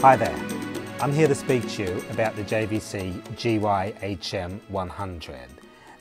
Hi there, I'm here to speak to you about the JVC GY-HM100.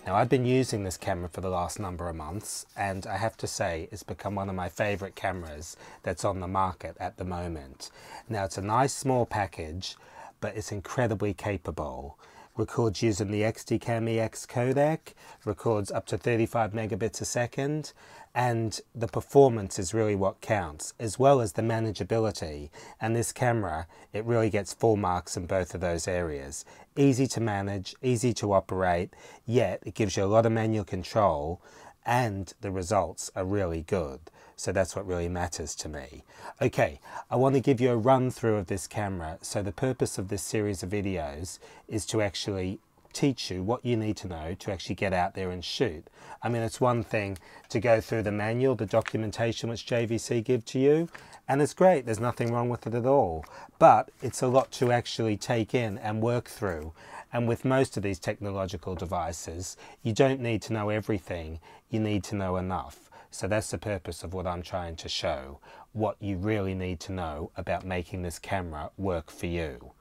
Now I've been using this camera for the last number of months and I have to say it's become one of my favourite cameras that's on the market at the moment. Now it's a nice small package but it's incredibly capable records using the XDCAM EX codec, records up to 35 megabits a second, and the performance is really what counts, as well as the manageability. And this camera, it really gets full marks in both of those areas. Easy to manage, easy to operate, yet it gives you a lot of manual control, and the results are really good. So that's what really matters to me. Okay, I want to give you a run through of this camera. So the purpose of this series of videos is to actually teach you what you need to know to actually get out there and shoot. I mean, it's one thing to go through the manual, the documentation which JVC give to you, and it's great, there's nothing wrong with it at all. But it's a lot to actually take in and work through. And with most of these technological devices, you don't need to know everything, you need to know enough. So that's the purpose of what I'm trying to show, what you really need to know about making this camera work for you.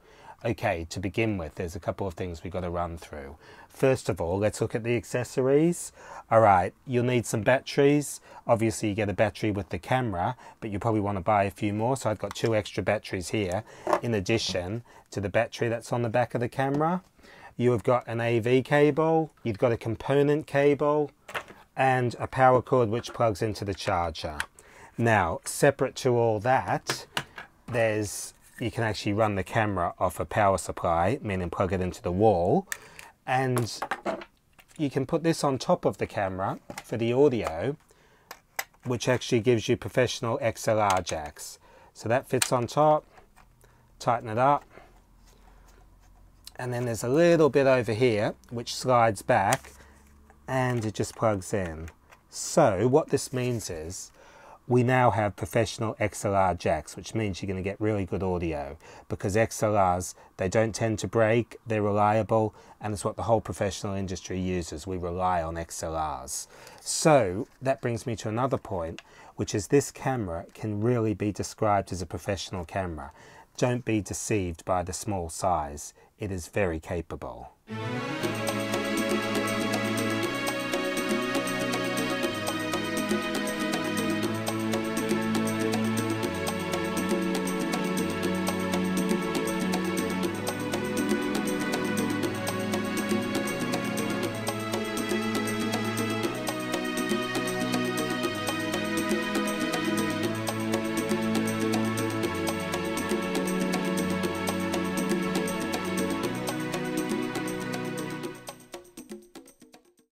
Okay, to begin with, there's a couple of things we've got to run through. First of all, let's look at the accessories. All right, you'll need some batteries. Obviously, you get a battery with the camera, but you probably want to buy a few more. So I've got two extra batteries here, in addition to the battery that's on the back of the camera. You have got an AV cable, you've got a component cable, and a power cord which plugs into the charger. Now, separate to all that, there's you can actually run the camera off a power supply, meaning plug it into the wall, and you can put this on top of the camera for the audio, which actually gives you professional XLR jacks. So that fits on top, tighten it up, and then there's a little bit over here which slides back and it just plugs in. So what this means is we now have professional XLR jacks, which means you're going to get really good audio because XLRs, they don't tend to break, they're reliable, and it's what the whole professional industry uses. We rely on XLRs. So that brings me to another point, which is this camera can really be described as a professional camera. Don't be deceived by the small size. It is very capable.